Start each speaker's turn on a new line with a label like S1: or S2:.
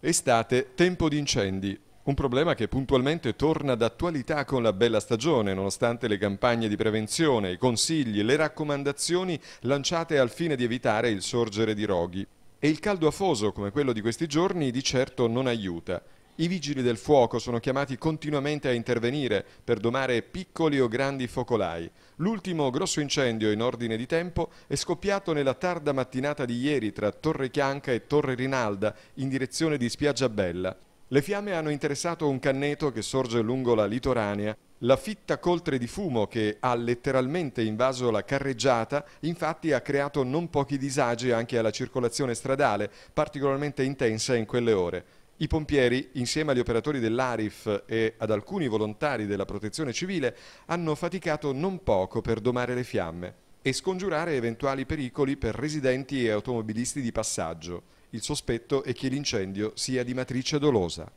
S1: Estate, tempo di incendi. Un problema che puntualmente torna d'attualità con la bella stagione, nonostante le campagne di prevenzione, i consigli, le raccomandazioni lanciate al fine di evitare il sorgere di roghi. E il caldo afoso, come quello di questi giorni, di certo non aiuta. I vigili del fuoco sono chiamati continuamente a intervenire per domare piccoli o grandi focolai. L'ultimo grosso incendio in ordine di tempo è scoppiato nella tarda mattinata di ieri tra Torre Chianca e Torre Rinalda in direzione di Spiaggia Bella. Le fiamme hanno interessato un canneto che sorge lungo la litoranea. La fitta coltre di fumo che ha letteralmente invaso la carreggiata, infatti ha creato non pochi disagi anche alla circolazione stradale, particolarmente intensa in quelle ore. I pompieri, insieme agli operatori dell'Arif e ad alcuni volontari della protezione civile, hanno faticato non poco per domare le fiamme e scongiurare eventuali pericoli per residenti e automobilisti di passaggio. Il sospetto è che l'incendio sia di matrice dolosa.